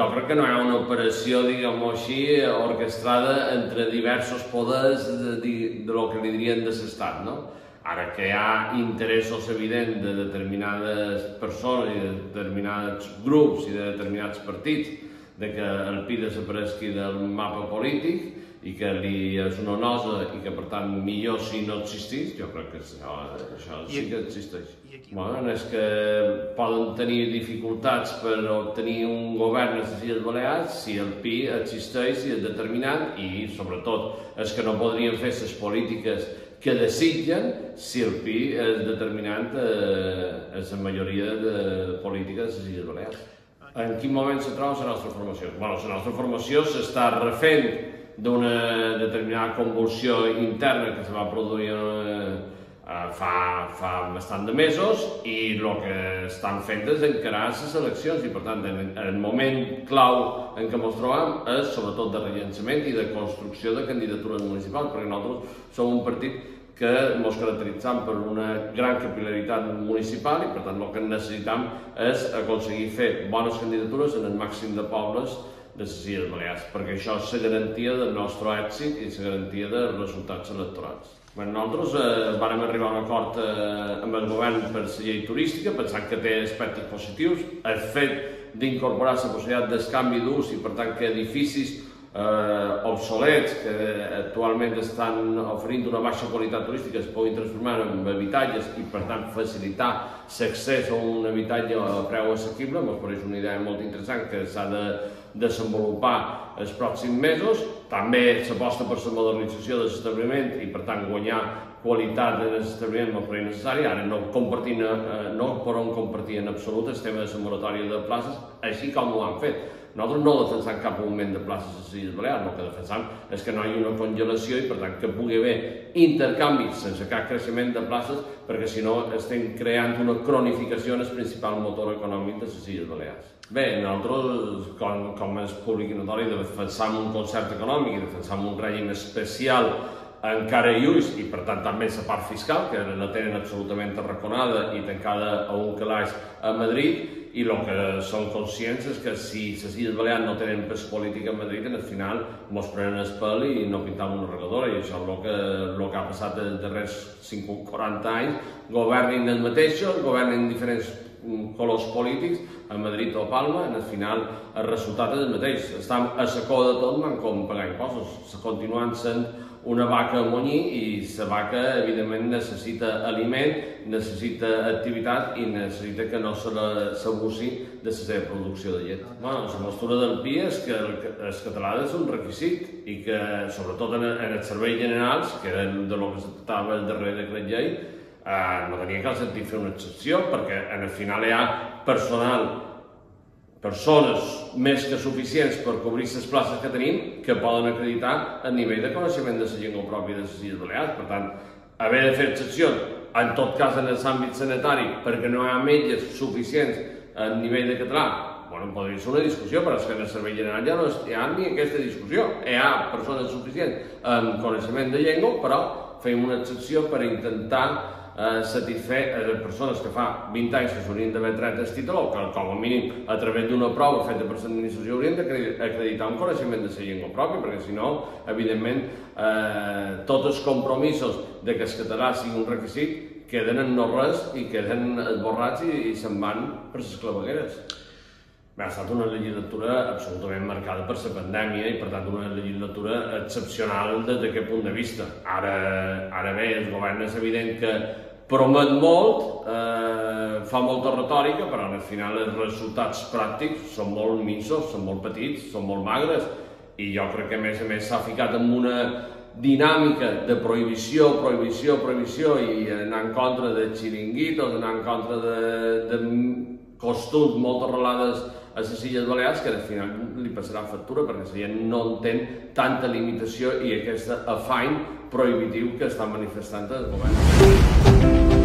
jo crec que no hi ha una operació, diguem-ho així, orquestrada entre diversos poders de, de, de lo que li dirien de l'estat, no? Ara que hi ha interessos evidents de determinades persones i de determinats grups i de determinats partits de que el PI desapareixi del mapa polític i que li és una nosa i que per tant millor si no existís, jo crec que això, això sí que existeix. Bueno, és que poden tenir dificultats per obtenir un govern a les Illes Balears si el PI existeix i és determinat i sobretot és que no podrien fer les polítiques que desitgen si el PI és determinant eh, en la majoria de polítiques de les Illes Balears. En quin moment se troba la nostra formació? Bueno, la nostra formació s'està refent d'una determinada convulsió interna que se va produir eh, fa, fa bastant de mesos i el que estan fent és encarar les eleccions i per tant en el moment clau en què ens trobem és sobretot de rellençament i de construcció de candidatures municipals perquè nosaltres som un partit que ens caracteritzem per una gran capilaritat municipal i per tant el que necessitem és aconseguir fer bones candidatures en el màxim de pobles de les Illes Balears, perquè això és la garantia del nostre èxit i la garantia dels resultats electorals. Bueno, nosaltres eh, vam arribar a un acord eh, amb el govern per la llei turística, pensant que té aspectes positius, el fet d'incorporar la possibilitat d'escanvi d'ús i per tant que edificis eh, obsolets que actualment estan oferint una baixa qualitat turística es puguin transformar en habitatges i per tant facilitar l'accés a un habitatge a preu assequible, ens pareix una idea molt interessant que s'ha de desenvolupar els pròxims mesos. També s'aposta per la modernització de l'establiment i per tant guanyar qualitat en l'establiment no pareix necessari. Ara no, compartint, eh, no poden compartir en absolut el tema de la moratòria de places, així com ho han fet nosaltres no defensam cap augment de places a les Illes Balears, el que defensam és que no hi hagi una congelació i per tant que pugui haver intercanvis sense cap creixement de places perquè si no estem creant una cronificació en el principal motor econòmic de les Illes Balears. Bé, nosaltres, com, com és públic i notori, defensam un concert econòmic i defensam un règim especial encara i ulls i per tant també la part fiscal que la tenen absolutament arraconada i tancada a un calaix a Madrid i el que som conscients és que si les Illes Balears no tenen pes polític a Madrid, en el final mos prenen el pèl i no pintam una regadora, i això és el que, el que ha passat els darrers 50 40 anys, governin els mateixos, governin diferents colors polítics, a Madrid o a Palma, en el final el resultat és el mateix. Estan a sacó de tot, man com pagar impostos, continuen sent una vaca munyir i la vaca evidentment necessita aliment, necessita activitat i necessita que no se s'abusi de la seva producció de llet. Bueno, la postura del PI és que el, català és un requisit i que sobretot en, en els serveis generals, que era de lo que s'estava el darrer decret llei, eh, no tenia cap sentit fer una excepció perquè en el final hi ha personal persones més que suficients per cobrir les places que tenim que poden acreditar el nivell de coneixement de la llengua pròpia de les Illes Balears. Per tant, haver de fer excepció, en tot cas en l'àmbit sanitari, perquè no hi ha metges suficients a nivell de català, bueno, podria ser una discussió, però és que en el servei general ja no hi ha ni aquesta discussió. Hi ha persones suficients amb coneixement de llengua, però fem una excepció per intentar eh, satisfer les persones que fa 20 anys que s'haurien d'haver tret el títol o que com a mínim a través d'una prova feta per l'administració haurien d'acreditar un coneixement de la llengua pròpia, perquè si no, evidentment, eh, tots els compromisos de que el català sigui un requisit queden en no res i queden esborrats i, i se'n van per les clavegueres. Ha estat una legislatura absolutament marcada per la pandèmia i, per tant, una legislatura excepcional des d'aquest punt de vista. Ara, ara bé, el govern és evident que promet molt, eh, fa molta retòrica, però al final els resultats pràctics són molt minsos, són molt petits, són molt magres, i jo crec que a més a més s'ha ficat en una dinàmica de prohibició, prohibició, prohibició i anar en contra de xiringuitos, anar en contra de, de costums molt arrelades a les Illes Balears que al final li passarà factura perquè la gent no entén tanta limitació i aquest afany prohibitiu que està manifestant el govern.